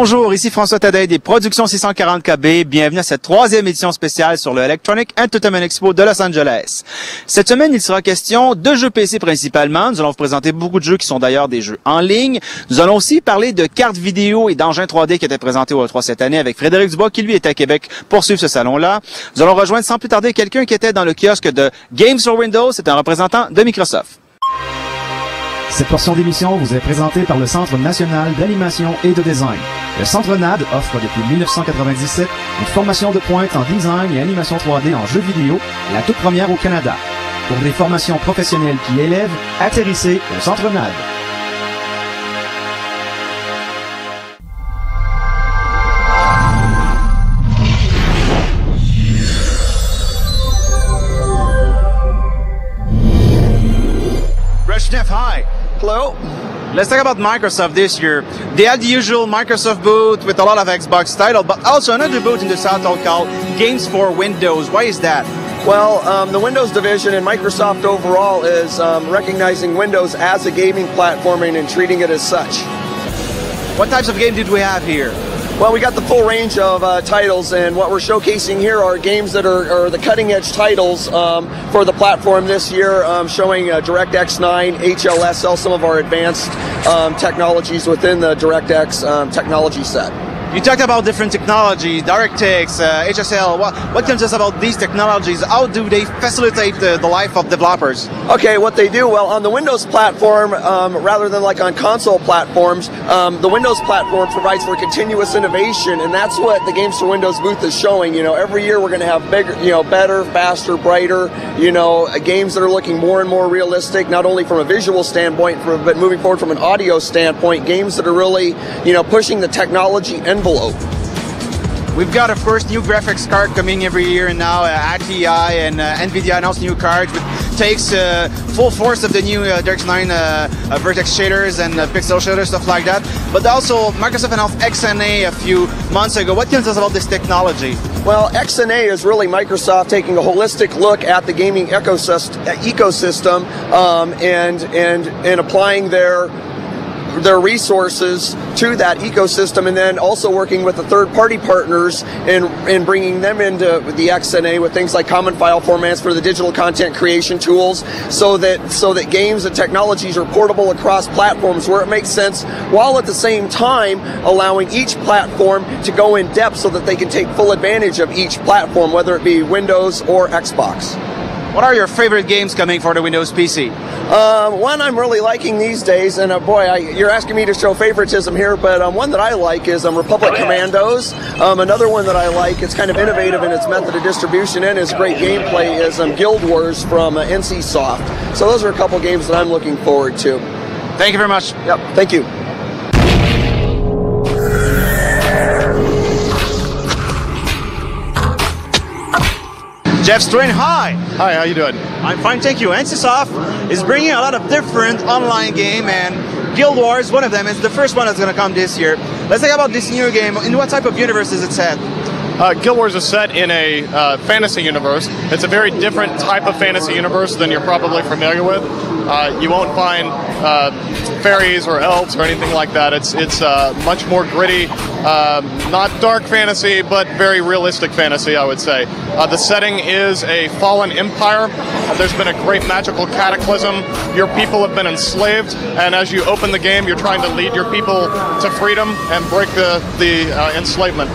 Bonjour, ici François Tadei des Productions 640KB. Bienvenue à cette troisième édition spéciale sur le Electronic Entertainment Expo de Los Angeles. Cette semaine, il sera question de jeux PC principalement. Nous allons vous présenter beaucoup de jeux qui sont d'ailleurs des jeux en ligne. Nous allons aussi parler de cartes vidéo et d'engins 3D qui étaient présentés au E3 cette année avec Frédéric Dubois qui lui est à Québec pour suivre ce salon-là. Nous allons rejoindre sans plus tarder quelqu'un qui était dans le kiosque de Games for Windows. C'est un représentant de Microsoft. Cette portion d'émission vous est présentée par le Centre national d'animation et de design. Le Centre NAD offre depuis 1997 une formation de pointe en design et animation 3D en jeux vidéo, la toute première au Canada. Pour des formations professionnelles qui élèvent, atterrissez au Centre NAD. Hello. Let's talk about Microsoft this year. They had the usual Microsoft booth with a lot of Xbox titles, but also another booth in the South Hall called Games for Windows. Why is that? Well, um, the Windows division and Microsoft overall is um, recognizing Windows as a gaming platform and treating it as such. What types of games did we have here? Well, we got the full range of uh, titles, and what we're showcasing here are games that are, are the cutting edge titles um, for the platform this year, um, showing uh, DirectX 9, HLSL, some of our advanced um, technologies within the DirectX um, technology set. You talked about different technologies, DirectX, uh, HSL. What, what can you tell us about these technologies? How do they facilitate the, the life of developers? Okay, what they do, well, on the Windows platform, um, rather than like on console platforms, um, the Windows platform provides for continuous innovation, and that's what the Games for Windows booth is showing. You know, every year we're going to have bigger, you know, better, faster, brighter, you know, uh, games that are looking more and more realistic, not only from a visual standpoint, but moving forward from an audio standpoint, games that are really, you know, pushing the technology envelope. We've got, of course, new graphics card coming every year and now. Uh, ATI and uh, NVIDIA announced new cards, which takes uh, full force of the new uh, DirectX 9 uh, uh, Vertex shaders and uh, pixel shaders, stuff like that. But also, Microsoft announced XNA a few months ago. What can you tell us about this technology? Well, XNA is really Microsoft taking a holistic look at the gaming ecosystem, ecosystem um, and and and applying their their resources to that ecosystem and then also working with the third party partners and, and bringing them into the XNA with things like common file formats for the digital content creation tools so that so that games and technologies are portable across platforms where it makes sense while at the same time allowing each platform to go in depth so that they can take full advantage of each platform whether it be Windows or Xbox. What are your favorite games coming for the Windows PC? Um, one I'm really liking these days, and uh, boy, I, you're asking me to show favoritism here, but um, one that I like is um, Republic Commandos. Um, another one that I like, it's kind of innovative in its method of distribution and its great gameplay, is um, Guild Wars from uh, NCSoft. So those are a couple games that I'm looking forward to. Thank you very much. Yep, thank you. Jeff Strain, hi. Hi, how you doing? I'm fine, thank you. NCSoft is bringing a lot of different online game and Guild Wars, one of them, is the first one that's going to come this year. Let's talk about this new game. In what type of universe is it set? Uh, Guild Wars is set in a uh, fantasy universe. It's a very different type of fantasy universe than you're probably familiar with. Uh, you won't find uh, fairies or elves or anything like that. It's it's uh, much more gritty, um, not dark fantasy, but very realistic fantasy, I would say. Uh, the setting is a fallen empire. There's been a great magical cataclysm. Your people have been enslaved, and as you open the game, you're trying to lead your people to freedom and break the the enslavement.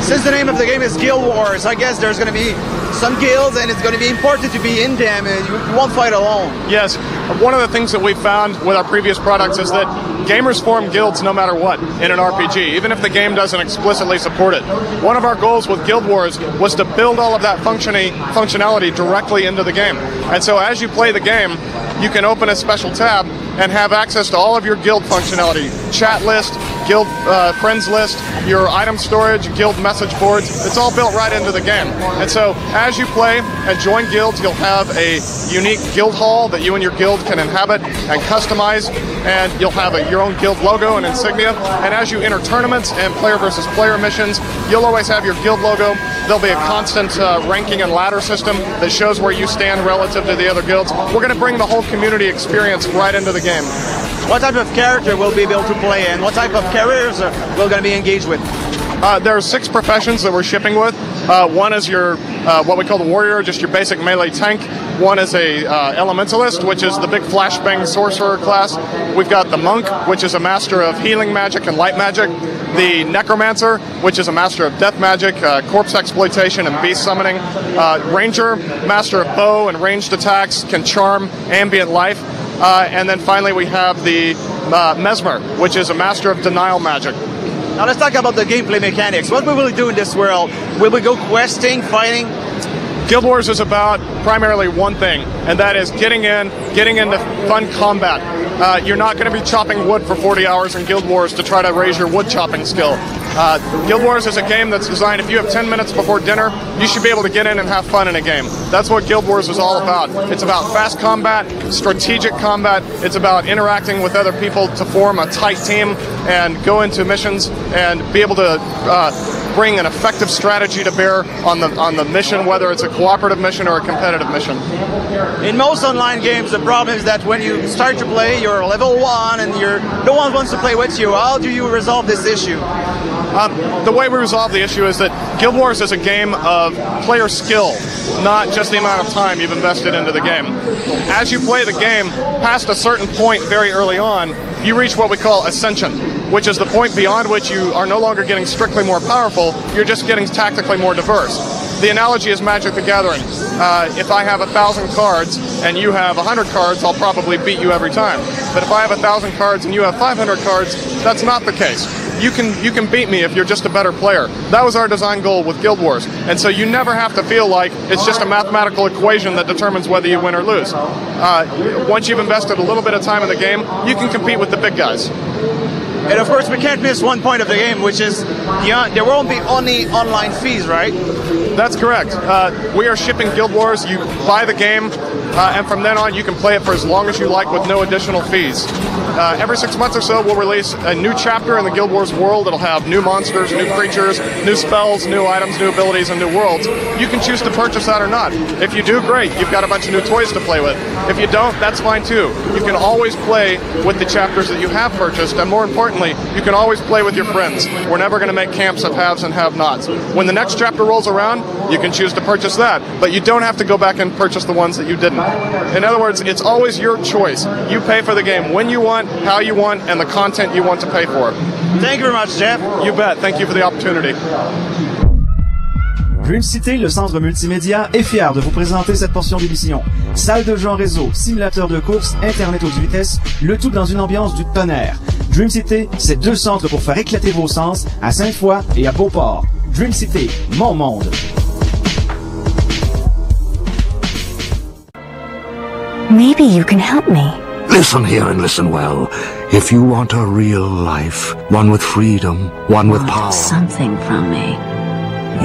Since the name of the game is Guild Wars, I guess there's going to be some guilds, and it's going to be important to be in them. And you, won't fight alone. Yes, one of the things that we found with our previous products is that gamers form guilds no matter what in an RPG, even if the game doesn't explicitly support it. One of our goals with Guild Wars was to build all of that functioning functionality directly into the game. And so as you play the game, you can open a special tab and have access to all of your guild functionality chat list, guild uh, friends list, your item storage, guild message boards. It's all built right into the game. And so as you play and join guilds, you'll have a unique guild hall that you and your guild can inhabit and customize. And you'll have a, your own guild logo and insignia. And as you enter tournaments and player versus player missions, you'll always have your guild logo. There'll be a constant uh, ranking and ladder system that shows where you stand relative to the other guilds. We're going to bring the whole community experience right into the game. What type of character will be able to play and what type of careers uh, we're going to be engaged with? Uh, there are six professions that we're shipping with. Uh, one is your uh, what we call the warrior, just your basic melee tank. One is a uh, elementalist, which is the big flashbang sorcerer class. We've got the monk, which is a master of healing magic and light magic. The necromancer, which is a master of death magic, uh, corpse exploitation, and beast summoning. Uh, ranger, master of bow and ranged attacks, can charm ambient life. And then finally, we have the mesmer, which is a master of denial magic. Now let's talk about the gameplay mechanics. What will we do in this world? Will we go questing, fighting? Guild Wars is about primarily one thing, and that is getting in, getting into fun combat. Uh, you're not going to be chopping wood for 40 hours in Guild Wars to try to raise your wood chopping skill. Uh, Guild Wars is a game that's designed, if you have 10 minutes before dinner, you should be able to get in and have fun in a game. That's what Guild Wars is all about. It's about fast combat, strategic combat, it's about interacting with other people to form a tight team and go into missions and be able to uh, bring an effective strategy to bear on the on the mission, whether it's a cooperative mission or a competitive mission. In most online games, the problem is that when you start to play, you're level one and you're no one wants to play with you. How do you resolve this issue? Um, the way we resolve the issue is that Guild Wars is a game of player skill, not just the amount of time you've invested into the game. As you play the game, past a certain point very early on, you reach what we call ascension, which is the point beyond which you are no longer getting strictly more powerful, you're just getting tactically more diverse. The analogy is Magic the Gathering. Uh, if I have a thousand cards and you have a hundred cards, I'll probably beat you every time. But if I have a thousand cards and you have 500 cards, that's not the case you can you can beat me if you're just a better player. That was our design goal with Guild Wars, and so you never have to feel like it's just a mathematical equation that determines whether you win or lose. Uh, once you've invested a little bit of time in the game, you can compete with the big guys. And of course, we can't miss one point of the game, which is the, there won't be only online fees, right? That's correct. Uh, we are shipping Guild Wars. You buy the game, uh, and from then on, you can play it for as long as you like with no additional fees. Uh, every six months or so, we'll release a new chapter in the Guild Wars world. It'll have new monsters, new creatures, new spells, new items, new abilities, and new worlds. You can choose to purchase that or not. If you do, great. You've got a bunch of new toys to play with. If you don't, that's fine too. You can always play with the chapters that you have purchased, and more importantly, you can always play with your friends. We're never going to make camps of haves and have-nots. When the next chapter rolls around, you can choose to purchase that, but you don't have to go back and purchase the ones that you didn't. In other words, it's always your choice. You pay for the game when you want, how you want, and the content you want to pay for. Thank you very much, Jeff. You bet. Thank you for the opportunity. Dream City, le centre multimédia, est fier de vous présenter cette portion d'émission. Salle de jeu en réseau, simulateur de course, Internet haute vitesse, le tout dans une ambiance du tonnerre. Dream City, c'est deux centres pour faire éclater vos sens à Sainte-Foy et à Beauport. Dream City, mon monde. Maybe you can help me. Listen here and listen well. If you want a real life, one with freedom, one with power. Something from me.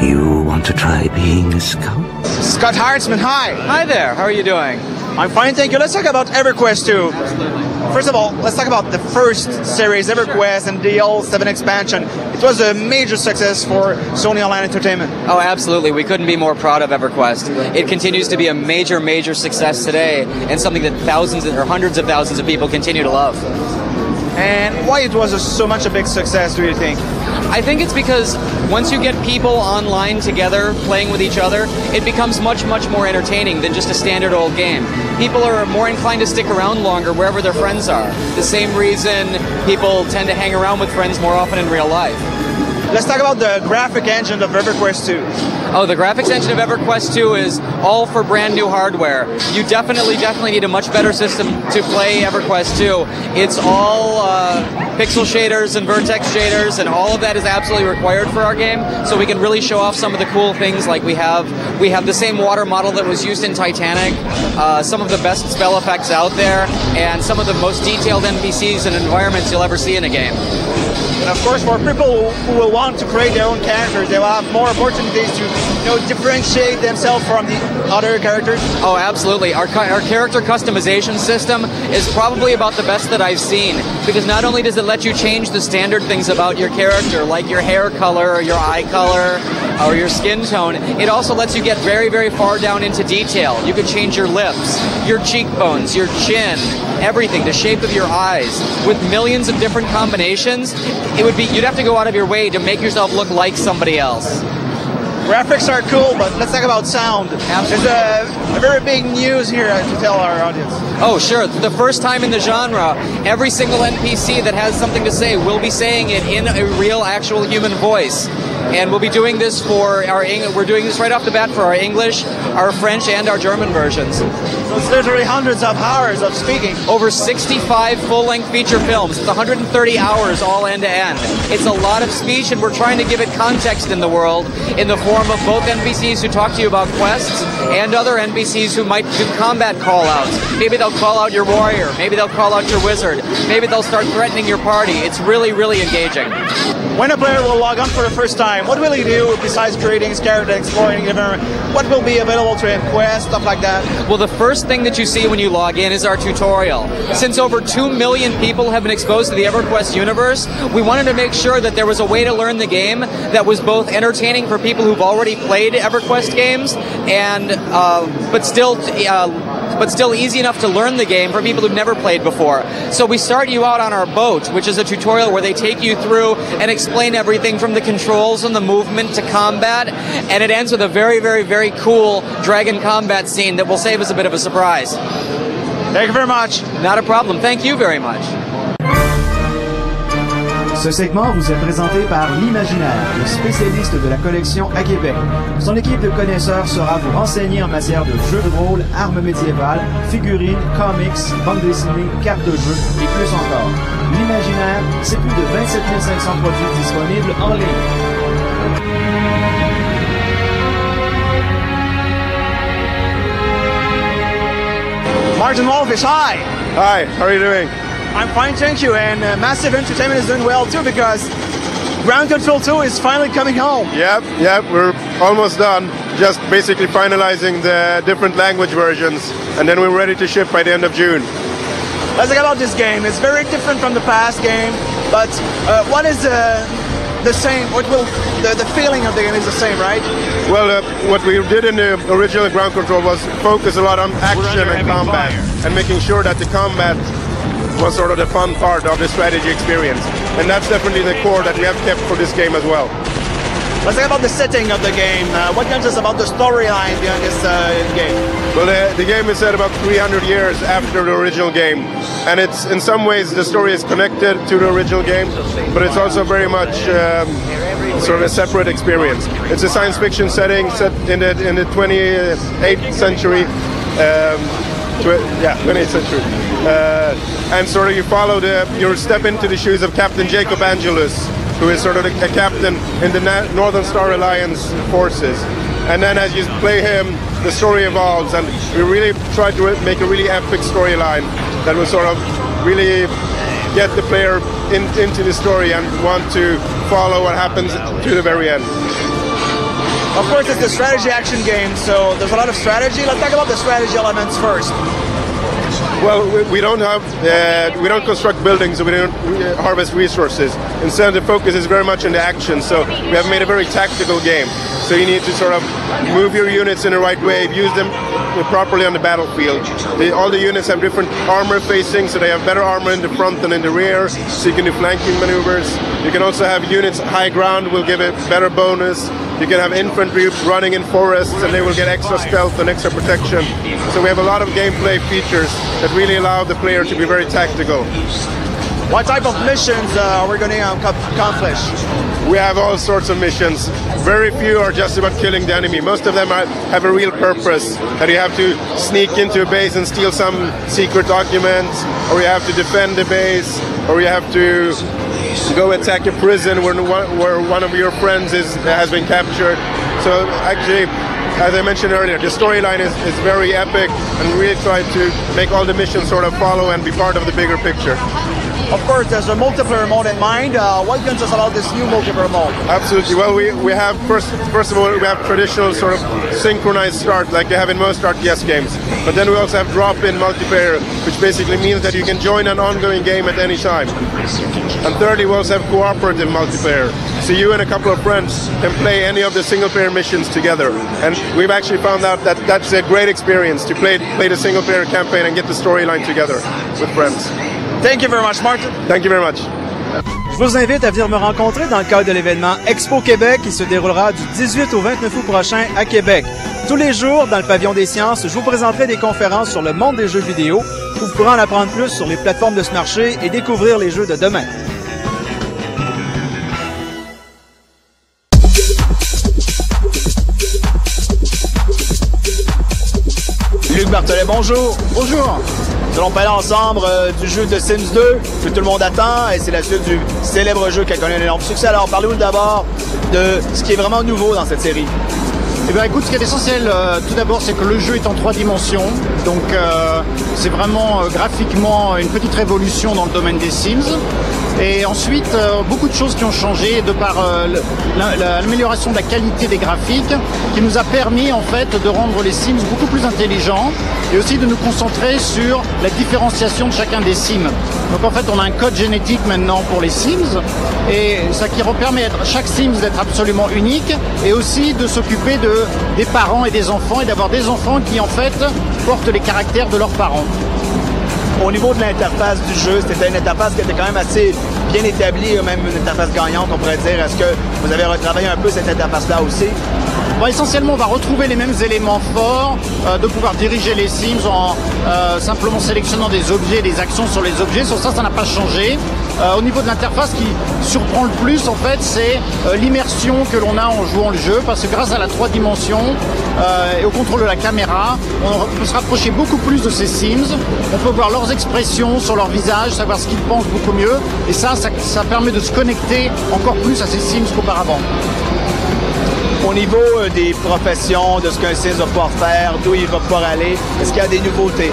You want to try being a scout? Scott Hartzman, hi. Hi there. How are you doing? I'm fine, thank you. Let's talk about EverQuest 2. First of all, let's talk about the first series, EverQuest, and the old 7 expansion. It was a major success for Sony Online Entertainment. Oh, absolutely. We couldn't be more proud of EverQuest. It continues to be a major, major success today, and something that thousands or hundreds of thousands of people continue to love. And why it was a, so much a big success, do you think? I think it's because once you get people online together playing with each other, it becomes much, much more entertaining than just a standard old game. People are more inclined to stick around longer wherever their friends are. The same reason people tend to hang around with friends more often in real life. Let's talk about the graphic engine of EverQuest 2. Oh, the graphics engine of EverQuest 2 is all for brand new hardware. You definitely, definitely need a much better system to play EverQuest 2. It's all uh, pixel shaders and vertex shaders, and all of that is absolutely required for our game. So we can really show off some of the cool things, like we have we have the same water model that was used in Titanic, uh, some of the best spell effects out there, and some of the most detailed NPCs and environments you'll ever see in a game. And of course, for people who will want to create their own characters, they will have more opportunities to you know, differentiate themselves from the other characters. Oh, absolutely. Our, our character customization system is probably about the best that I've seen because not only does it let you change the standard things about your character, like your hair color or your eye color or your skin tone. It also lets you get very, very far down into detail. You can change your lips, your cheekbones, your chin, everything, the shape of your eyes. With millions of different combinations, it would be you'd have to go out of your way to make yourself look like somebody else. Graphics are cool, but let's talk about sound. There's a, a very big news here to tell our audience. Oh, sure. The first time in the genre, every single NPC that has something to say will be saying it in a real, actual human voice. And we'll be doing this for our Eng- we're doing this right off the bat for our English, our French, and our German versions. So it's literally hundreds of hours of speaking. Over 65 full-length feature films. It's 130 hours all end to end. It's a lot of speech, and we're trying to give it context in the world in the form of both NPCs who talk to you about quests and other NPCs who might do combat call-outs. Maybe they'll call out your warrior. Maybe they'll call out your wizard. Maybe they'll start threatening your party. It's really, really engaging. When a player will log on for the first time, what will he do besides creating his character, exploring the environment? What will be available to him? Quests, stuff like that. Well, the first thing that you see when you log in is our tutorial. Since over 2 million people have been exposed to the EverQuest universe, we wanted to make sure that there was a way to learn the game that was both entertaining for people who've already played EverQuest games and uh, but still uh, but still easy enough to learn the game for people who've never played before. So we start you out on our boat, which is a tutorial where they take you through and explain everything from the controls and the movement to combat, and it ends with a very, very, very cool dragon combat scene that will save us a bit of a surprise. Thank you very much. Not a problem. Thank you very much. Ce segment vous est présenté par l'Imaginaire, le spécialiste de la collection à Québec. Son équipe de connaisseurs sera vous renseigner en matière de jeux de rôle, armes médiévales, figurines, comics, bandes dessinées, cartes de jeu et plus encore. L'Imaginaire, c'est plus de 27 500 produits disponibles en ligne. Martin Wolfish, hi. Hi, how are you doing? I'm fine, thank you. And uh, Massive Entertainment is doing well too because Ground Control 2 is finally coming home. Yep, yep, we're almost done. Just basically finalizing the different language versions, and then we're ready to ship by the end of June. Let's talk about this game. It's very different from the past game, but uh, what is uh, the same? What will the, the feeling of the game is the same, right? Well, uh, what we did in the original Ground Control was focus a lot on action and combat, and making sure that the combat was sort of the fun part of the strategy experience. And that's definitely the core that we have kept for this game as well. Let's talk about the setting of the game. Uh, what can you tell us about the storyline behind this uh, game? Well, the, the game is set about 300 years after the original game, and it's in some ways the story is connected to the original game, but it's also very much um, sort of a separate experience. It's a science fiction setting set in the in the 28th century. Um, yeah, 28th century, uh, and sort of you follow the you step into the shoes of Captain Jacob Angelus, who is sort of a, captain in the Na- Northern Star Alliance forces. And then as you play him, the story evolves, and we really try to make a really epic storyline that will sort of really get the player in, into the story and want to follow what happens to the very end. Of course, it's a strategy action game, so there's a lot of strategy. Let's talk about the strategy elements first. Well, we, don't have, uh, we don't construct buildings, we don't uh, harvest resources. Instead, the focus is very much on the action. So we have made a very tactical game. So you need to sort of move your units in the right way, use them properly on the battlefield. The, all the units have different armor facing, so they have better armor in the front than in the rear, so you can do flanking maneuvers. You can also have units high ground will give it better bonus. You can have infantry running in forests and they will get extra stealth and extra protection. So we have a lot of gameplay features that really allow the player to be very tactical. What type of missions uh, are we going to um, accomplish? We have all sorts of missions. Very few are just about killing the enemy. Most of them are, have a real purpose. That you have to sneak into a base and steal some secret documents, or you have to defend the base, or you have to go attack a prison where one, where one of your friends is has been captured. So actually, as I mentioned earlier, the storyline is, is very epic, and we really try to make all the missions sort of follow and be part of the bigger picture. Of course, there's a multiplayer mode in mind. Uh, what can you tell us about this new multiplayer mode? Absolutely. Well, we, we have first first of all we have traditional sort of synchronized start like they have in most RTS games, but then we also have drop-in multiplayer, which basically means that you can join an ongoing game at any time. And thirdly, we also have cooperative multiplayer, so you and a couple of friends can play any of the single-player missions together. And we've actually found out that that's a great experience to play play the single-player campaign and get the storyline together with friends. Thank you very much, Martin. Thank you very much. Je vous invite à venir me rencontrer dans le cadre de l'événement Expo Québec qui se déroulera du 18 au 29 août prochain à Québec. Tous les jours, dans le pavillon des sciences, je vous présenterai des conférences sur le monde des jeux vidéo où vous pourrez en apprendre plus sur les plateformes de ce marché et découvrir les jeux de demain. Luc Bartolet, bonjour. Bonjour. Nous allons parler ensemble euh, du jeu de Sims 2 que tout le monde attend et c'est la suite du célèbre jeu qui a connu un énorme succès. Alors parlez-nous d'abord de ce qui est vraiment nouveau dans cette série. Eh bien écoute, ce qui est essentiel euh, tout d'abord, c'est que le jeu est en trois dimensions. Donc euh, c'est vraiment graphiquement une petite révolution dans le domaine des Sims. Et ensuite, euh, beaucoup de choses qui ont changé de par euh, l'amélioration de la qualité des graphiques, qui nous a permis en fait de rendre les Sims beaucoup plus intelligents et aussi de nous concentrer sur la différenciation de chacun des Sims. Donc en fait, on a un code génétique maintenant pour les Sims et ça qui permet à chaque Sims d'être absolument unique et aussi de s'occuper de des parents et des enfants et d'avoir des enfants qui en fait portent les caractères de leurs parents. Au niveau de l'interface du jeu, c'était une interface qui était quand même assez bien établie, même une interface gagnante, on pourrait dire. Est-ce que vous avez retravaillé un peu cette interface-là aussi? Bon, essentiellement, on va retrouver les mêmes éléments forts, euh, de pouvoir diriger les Sims en euh, simplement sélectionnant des objets, des actions sur les objets. Sur ça, ça n'a pas changé. Euh, au niveau de l'interface, ce qui surprend le plus, en fait, c'est euh, l'immersion que l'on a en jouant le jeu, parce que grâce à la trois dimensions euh, et au contrôle de la caméra, on peut se rapprocher beaucoup plus de ces Sims. On peut voir leurs expressions sur leur visage, savoir ce qu'ils pensent beaucoup mieux. Et ça, ça, ça permet de se connecter encore plus à ces Sims qu'auparavant. Au niveau des professions, de ce qu'un Sims va pouvoir faire, d'où il va pouvoir aller, est-ce qu'il y a des nouveautés?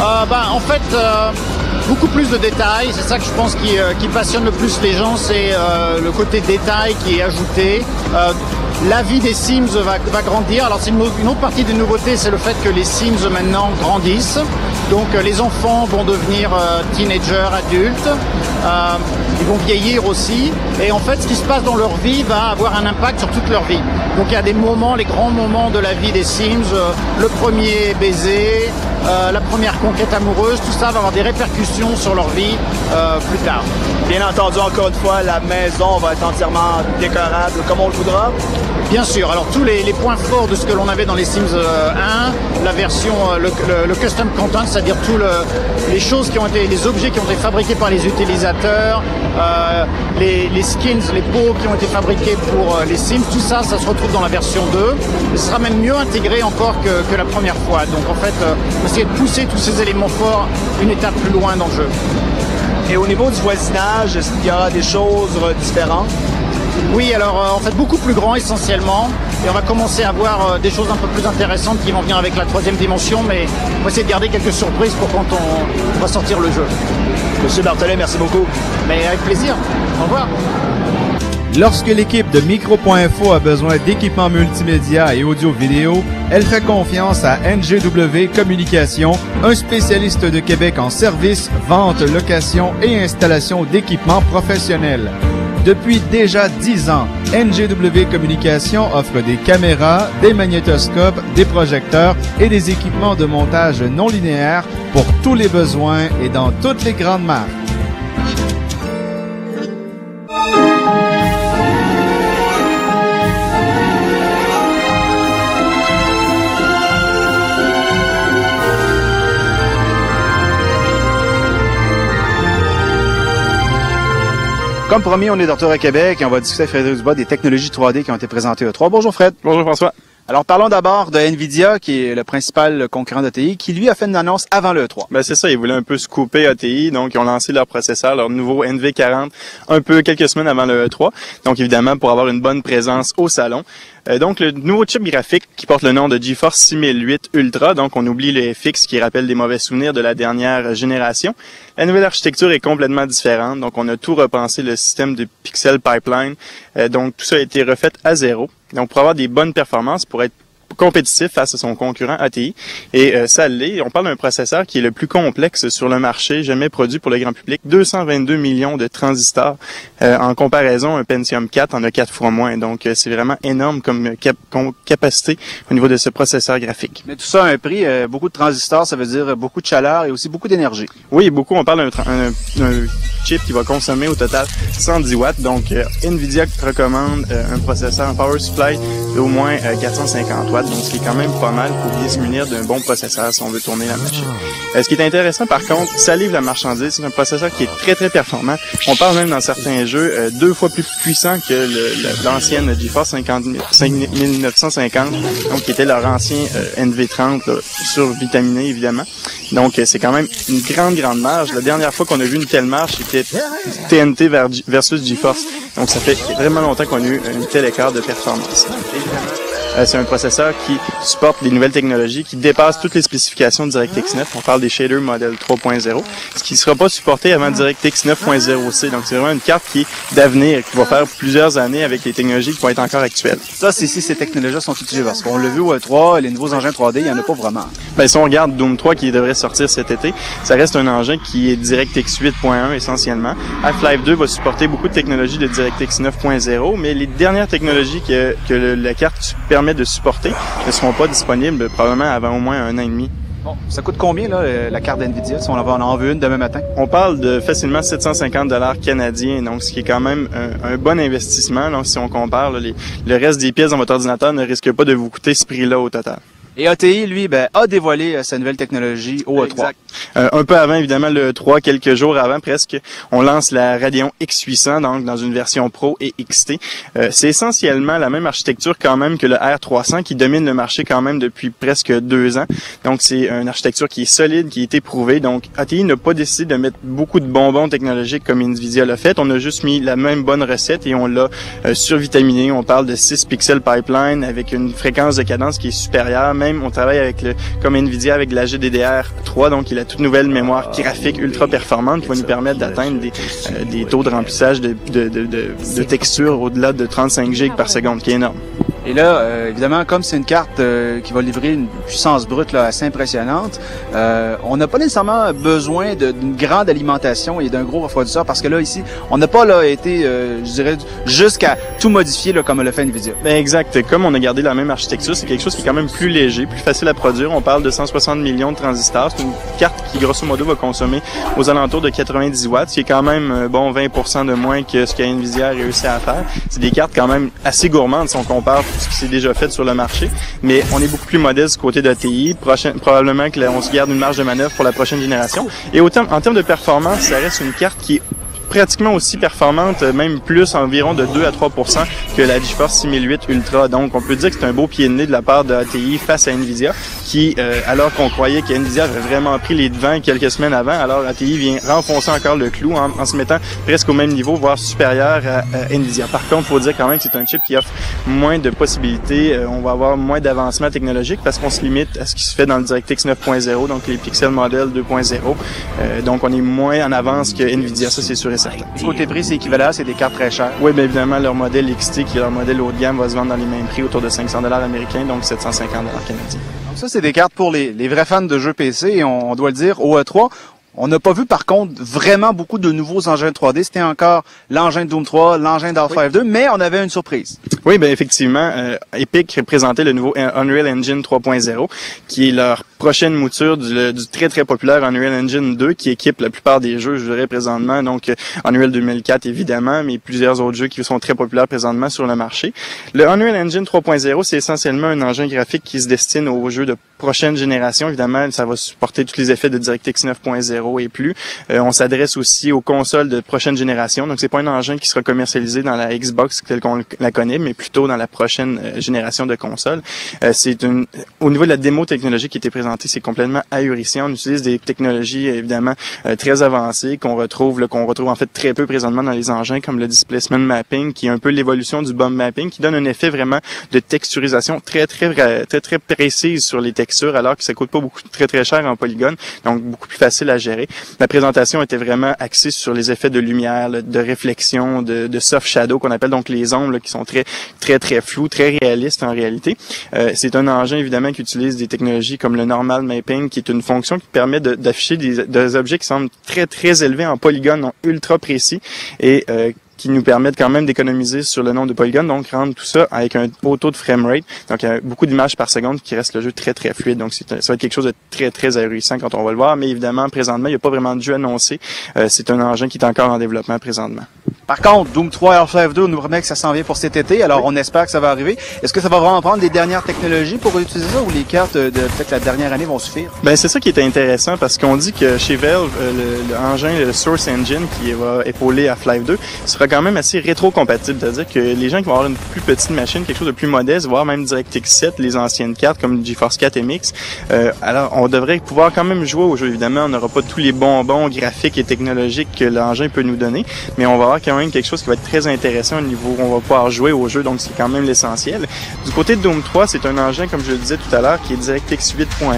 Euh, ben, en fait, euh, beaucoup plus de détails. C'est ça que je pense qui, euh, passionne le plus les gens, c'est euh, le côté détail qui est ajouté. Euh, la vie des Sims va, grandir. Alors c'est une, au- une autre partie des nouveautés, c'est le fait que les Sims maintenant grandissent. Donc les enfants vont devenir teenagers, adultes. Ils vont vieillir aussi. Et en fait, ce qui se passe dans leur vie va avoir un impact sur toute leur vie. Donc il y a des moments, les grands moments de la vie des Sims. euh, le premier baiser, euh, la première conquête amoureuse, tout ça va avoir des répercussions sur leur vie euh, plus tard. Bien entendu, encore une fois, la maison va être entièrement décorable comme on le voudra. Bien sûr, alors tous les, points forts de ce que l'on avait dans les Sims euh, 1, la version, euh, le, custom content, c'est-à-dire tous le- les choses qui ont été, les objets qui ont été fabriqués par les utilisateurs, euh, les, skins, les peaux qui ont été fabriqués pour euh, les Sims, tout ça, ça se retrouve dans la version 2. Et ce sera même mieux intégré encore que, la première fois. Donc en fait, euh, essayer de pousser tous ces éléments forts une étape plus loin dans le jeu. Et au niveau du voisinage, est-ce qu'il y aura des choses euh, différentes? Oui, alors euh, en fait beaucoup plus grand essentiellement. Et on va commencer à voir euh, des choses un peu plus intéressantes qui vont venir avec la troisième dimension, mais on va essayer de garder quelques surprises pour quand on, on va sortir le jeu. Monsieur Bartolet, merci beaucoup. Mais avec plaisir. Au revoir. Lorsque l'équipe de Micro.info a besoin d'équipements multimédia et audio-vidéo, elle fait confiance à NGW Communication, un spécialiste de Québec en service, vente, location et installation d'équipements professionnels. Depuis déjà 10 ans, NGW Communication offre des caméras, des magnétoscopes, des projecteurs et des équipements de montage non linéaire pour tous les besoins et dans toutes les grandes marques. Comme promis, on est de retour à Québec et on va discuter avec Frédéric Dubois des technologies 3D qui ont été présentées au 3. Bonjour Fred. Bonjour François. Alors parlons d'abord de Nvidia, qui est le principal concurrent d'ATI, qui lui a fait une annonce avant le 3. Ben c'est ça, ils voulaient un peu couper ATI, donc ils ont lancé leur processeur, leur nouveau NV40, un peu quelques semaines avant le 3. Donc évidemment pour avoir une bonne présence au salon. Euh, donc le nouveau chip graphique qui porte le nom de GeForce 6008 Ultra, donc on oublie le FX qui rappelle des mauvais souvenirs de la dernière génération. La nouvelle architecture est complètement différente, donc on a tout repensé le système de pixel pipeline, euh, donc tout ça a été refait à zéro. Donc pour avoir des bonnes performances, pour être compétitif face à son concurrent ATI. Et euh, ça l'est. On parle d'un processeur qui est le plus complexe sur le marché, jamais produit pour le grand public. 222 millions de transistors. Euh, en comparaison, un Pentium 4 en a quatre fois moins. Donc, euh, c'est vraiment énorme comme capacité au niveau de ce processeur graphique. Mais tout ça a un prix. beaucoup de transistors, ça veut dire beaucoup de chaleur et aussi beaucoup d'énergie. Oui, beaucoup. On parle d'un chip qui va consommer au total 110 watts. Donc, NVIDIA recommande un processeur, un power supply d'au moins 450 watts donc ce qui est quand même pas mal pour bien se munir d'un bon processeur si on veut tourner la machine. Euh, ce qui est intéressant par contre, ça livre la marchandise, c'est un processeur qui est très très performant. On parle même dans certains jeux euh, deux fois plus puissant que l'ancienne GeForce 5950, donc qui était leur ancien euh, NV30 sur vitaminé évidemment. Donc c'est quand même une grande grande marge. La dernière fois qu'on a vu une telle marge, c'était TNT versus GeForce. Donc ça fait vraiment longtemps qu'on a eu un tel écart de performance. Euh, c'est un processeur qui supporte des nouvelles technologies, qui dépassent toutes les spécifications de DirectX 9. On parle des shaders modèle 3.0, ce qui ne sera pas supporté avant DirectX 9.0c. Donc c'est vraiment une carte qui est d'avenir, qui va faire plusieurs années avec les technologies qui vont être encore actuelles. Ça, c'est si ces technologies sont utilisées, parce qu'on l'a vu au E3, les nouveaux engins 3D, il n'y en a pas vraiment. Ben, si on regarde Doom 3 qui devrait sortir cet été, ça reste un engin qui est DirectX 8.1 essentiellement. Half-Life 2 va supporter beaucoup de technologies de DirectX 9.0, mais les dernières technologies que, que la carte permet de supporter ne seront pas disponibles probablement avant au moins un an et demi. Bon, ça coûte combien là, la carte Nvidia si on en, veut une demain matin? On parle de facilement 750 dollars canadiens, donc ce qui est quand même un, bon investissement. Donc, si on compare, le reste des pièces dans votre ordinateur ne risque pas de vous coûter ce prix-là au total. Et ATI, lui, ben, a dévoilé euh, sa nouvelle technologie au E3. Euh, un peu avant, évidemment, le E3, quelques jours avant presque, on lance la Radeon X800, donc dans une version Pro et XT. Euh, c'est essentiellement la même architecture quand même que le R300 qui domine le marché quand même depuis presque deux ans. Donc c'est une architecture qui est solide, qui est éprouvée. Donc ATI n'a pas décidé de mettre beaucoup de bonbons technologiques comme Nvidia l'a fait. On a juste mis la même bonne recette et on l'a survitaminé. On parle de 6 pixels pipeline avec une fréquence de cadence qui est supérieure, on travaille avec le, comme Nvidia avec la GDDR3, donc il a toute nouvelle mémoire graphique ultra performante qui va nous permettre d'atteindre des, euh, des, taux de remplissage de, de, de, de texture au-delà de 35 GB par seconde, qui est énorme. Et là, euh, évidemment, comme c'est une carte euh, qui va livrer une puissance brute là, assez impressionnante, euh, on n'a pas nécessairement besoin d'une grande alimentation et d'un gros refroidisseur parce que là, ici, on n'a pas là été, je dirais, jusqu'à tout modifier là, comme le fait NVIDIA. Ben exact. Comme on a gardé la même architecture, c'est quelque chose qui est quand même plus léger, plus facile à produire. On parle de 160 millions de transistors. C'est une carte qui, grosso modo, va consommer aux alentours de 90 watts, ce qui est quand même, bon, 20 de moins que ce qu'NVIDIA a réussi à faire. C'est des cartes quand même assez gourmandes si on compare ce qui s'est déjà fait sur le marché. Mais on est beaucoup plus modeste côté d'ATI. Probablement que se garde une marge de manœuvre pour la prochaine génération. Et en termes de performance, ça reste une carte qui est pratiquement aussi performante, même plus environ de 2 à 3 que la GeForce 6008 Ultra. Donc, on peut dire que c'est un beau pied de nez de la part de ATI face à Nvidia, qui, euh, alors qu'on croyait qu'Nvidia avait vraiment pris les devants quelques semaines avant, alors ATI vient renfoncer encore le clou en, se mettant presque au même niveau, voire supérieur à, Nvidia. Par contre, faut dire quand même que c'est un chip qui offre moins de possibilités. Euh, on va avoir moins d'avancement technologique parce qu'on se limite à ce qui se fait dans le DirectX 9.0, donc les Pixel Model 2.0. Euh, donc, on est moins en avance que Nvidia, ça c'est sûr du côté prix, c'est équivalent, c'est des cartes très chères. Oui, bien évidemment, leur modèle XT, qui est leur modèle haut de gamme, va se vendre dans les mêmes prix, autour de 500 dollars américains, donc 750 dollars canadiens. Donc ça, c'est des cartes pour les, vrais fans de jeux PC, et on, doit le dire, au E3, on n'a pas vu par contre vraiment beaucoup de nouveaux engins 3D. C'était encore l'engin de Doom 3, l'engin d'Half-Life 2, mais on avait une surprise. Oui, ben effectivement, euh, Epic représentait le nouveau Unreal Engine 3.0, qui est leur prochaine mouture du, du, très très populaire Unreal Engine 2, qui équipe la plupart des jeux, je dirais présentement. Donc Unreal 2004 évidemment, mais plusieurs autres jeux qui sont très populaires présentement sur le marché. Le Unreal Engine 3.0, c'est essentiellement un engin graphique qui se destine aux jeux de prochaine génération, évidemment, ça va supporter tous les effets de DirectX 9.0 et plus. Euh, on s'adresse aussi aux consoles de prochaine génération. Donc, c'est pas un engin qui sera commercialisé dans la Xbox telle qu'on la connaît, mais plutôt dans la prochaine euh, génération de consoles. Euh, c'est une, au niveau de la démo technologique qui était présentée, c'est complètement ahurissant. On utilise des technologies évidemment très avancées qu'on retrouve, qu'on retrouve en fait très peu présentement dans les engins, comme le displacement mapping, qui est un peu l'évolution du bump mapping, qui donne un effet vraiment de texturisation très très très très précise sur les alors que ça coûte pas beaucoup très très cher en polygone, donc beaucoup plus facile à gérer. La présentation était vraiment axée sur les effets de lumière, de réflexion, de, de soft shadow qu'on appelle donc les ombres qui sont très très très floues, très réalistes en réalité. Euh, c'est un engin évidemment qui utilise des technologies comme le normal mapping, qui est une fonction qui permet d'afficher des, des, objets qui semblent très très élevés en polygone, donc ultra précis et euh, qui nous permettent quand même d'économiser sur le nombre de polygones, donc rendre tout ça avec un haut taux de framerate. Donc, il y a beaucoup d'images par seconde qui reste le jeu très, très fluide. Donc, ça va être quelque chose de très, très ahurissant quand on va le voir. Mais évidemment, présentement, il n'y a pas vraiment de jeu annoncé. Euh, c'est un engin qui est encore en développement présentement. Par contre, Doom 3 et Half-Life 2 nous promet que ça s'en vient pour cet été, alors on espère que ça va arriver. Est-ce que ça va vraiment prendre les dernières technologies pour utiliser ça ou les cartes de peut-être la dernière année vont suffire? Ben c'est ça qui est intéressant parce qu'on dit que chez Valve, euh, le, le Source Engine qui va épauler Half-Life 2 sera quand même assez rétro-compatible. C'est-à-dire que les gens qui vont avoir une plus petite machine, quelque chose de plus modeste, voire même DirectX 7, les anciennes cartes comme GeForce 4 MX, euh, alors on devrait pouvoir quand même jouer au jeu. Évidemment, on n'aura pas tous les bonbons graphiques et technologiques que l'engin peut nous donner, mais on va avoir quand même quelque chose qui va être très intéressant au niveau où on va pouvoir jouer au jeu, donc c'est quand même l'essentiel. Du côté de Doom 3, c'est un engin, comme je le disais tout à l'heure, qui est DirectX 8.1.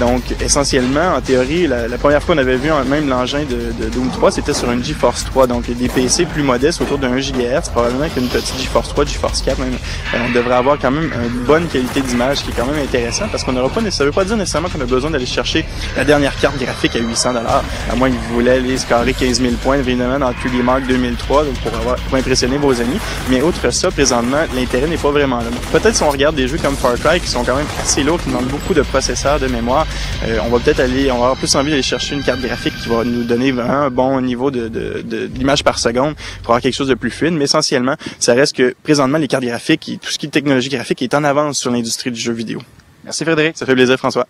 Donc, essentiellement, en théorie, la, première fois qu'on avait vu même l'engin de, Doom 3, c'était sur une GeForce 3, donc des PC plus modestes, autour d'un GHz, probablement qu'une petite GeForce 3, GeForce 4 même. Euh, on devrait avoir quand même une bonne qualité d'image qui est quand même intéressant parce qu'on n'aura pas, ça veut pas dire nécessairement qu'on a besoin d'aller chercher la dernière carte graphique à 800 dollars, à moins qu'ils voulaient aller scorer 15 000 points, évidemment, dans 3D Mark 2003, pour avoir, pour impressionner vos amis. Mais outre ça, présentement, l'intérêt n'est pas vraiment là. Peut-être si on regarde des jeux comme Far Cry qui sont quand même assez lourds, qui demandent beaucoup de processeurs, de mémoire, euh, on va peut-être aller, on va avoir plus envie d'aller chercher une carte graphique qui va nous donner vraiment un bon niveau de, de, d'image par seconde pour avoir quelque chose de plus fluide. Mais essentiellement, ça reste que présentement, les cartes graphiques et tout ce qui est technologie graphique est en avance sur l'industrie du jeu vidéo. Merci Frédéric. Ça fait plaisir François.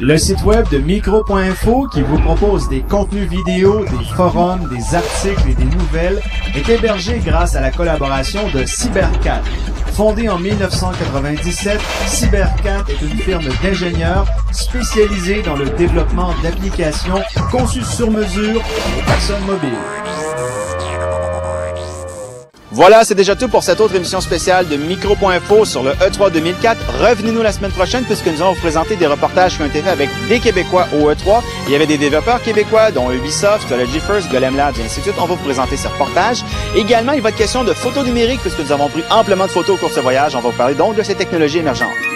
Le site web de micro.info qui vous propose des contenus vidéo, des forums, des articles et des nouvelles est hébergé grâce à la collaboration de Cybercat. Fondé en 1997, Cybercat est une firme d'ingénieurs spécialisée dans le développement d'applications conçues sur mesure pour les personnes mobiles. Voilà, c'est déjà tout pour cette autre émission spéciale de Micro.info sur le E3 2004. Revenez-nous la semaine prochaine puisque nous allons vous présenter des reportages qui ont été faits avec des Québécois au E3. Il y avait des développeurs québécois, dont Ubisoft, le GeForce, Golem Labs et ainsi de suite. On va vous présenter ces reportages. Également, il va être question de photos numériques puisque nous avons pris amplement de photos au cours de ce voyage. On va vous parler donc de ces technologies émergentes.